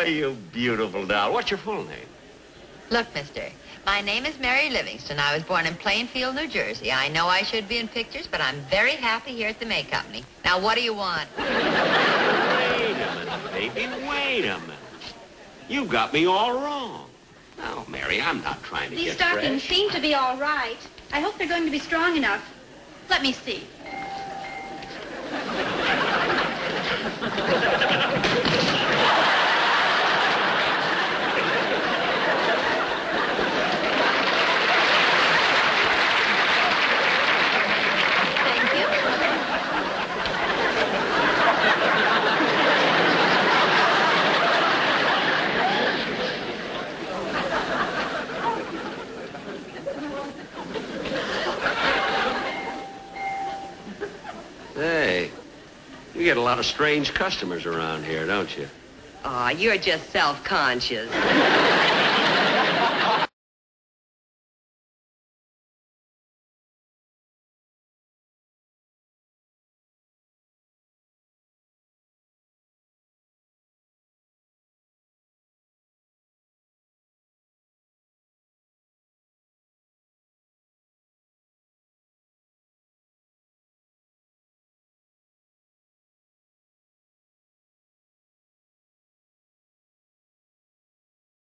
Oh, you beautiful doll. What's your full name? Look, mister, my name is Mary Livingstone. I was born in Plainfield, New Jersey. I know I should be in pictures, but I'm very happy here at the May Company. Now, what do you want? Wait a minute, baby. Wait a minute. You got me all wrong. No, Mary, I'm not trying to These get stockings fresh. seem to be all right. I hope they're going to be strong enough. Let me see. Hey, you get a lot of strange customers around here, don't you? Aw, you're just self-conscious.